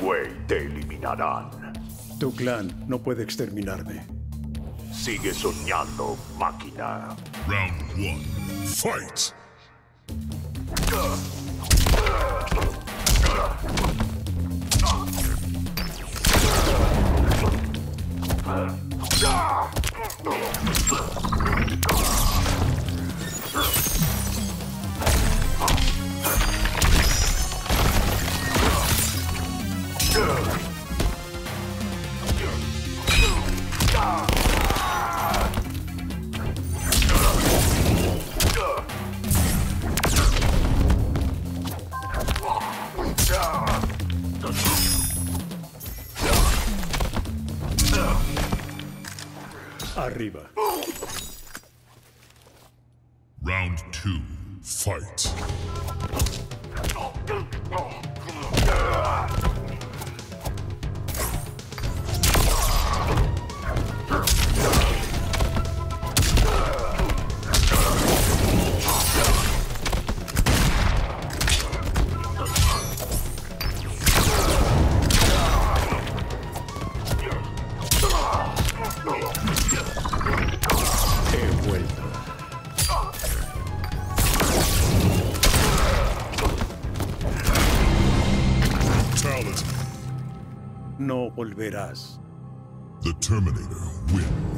Wei te eliminarán. Tu clan no puede exterminarme. Sigue soñando, máquina. Round one. Fight! Arriba. Round two. Fight! No volverás. The Terminator wins.